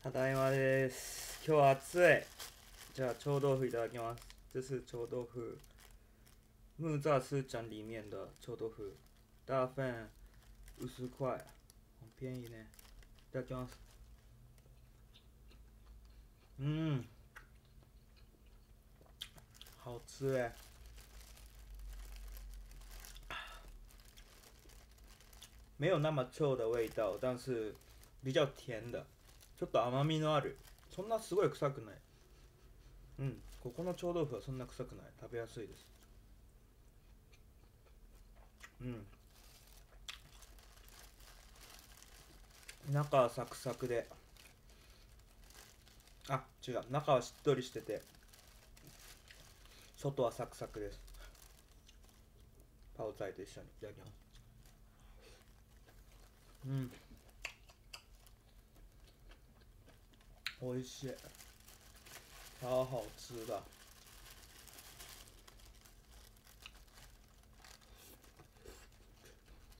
ただいまです。今日は暑い。じゃあ臭豆腐いただきます。这是臭豆腐。木栅是展里面的臭豆腐。大份五十块很便宜ね。いただきます。嗯好吃哎没有那么臭的味道但是比较甜的。ちょっと甘みのある。そんなすごい臭くない。うん。ここの臭豆腐はそんな臭くない。食べやすいです。うん。中はサクサクで。あ違う。中はしっとりしてて。外はサクサクです。パオツァイと一緒に。いただきます。うん。美味しい。超好吃的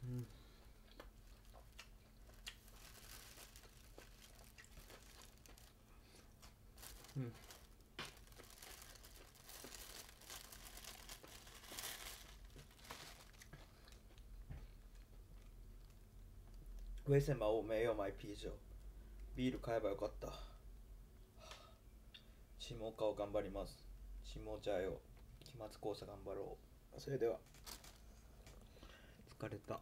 嗯嗯为什么我没有买啤酒ビール買えばよかった。下顔頑張ります。下茶よ期末考査頑張ろう。それでは。疲れた。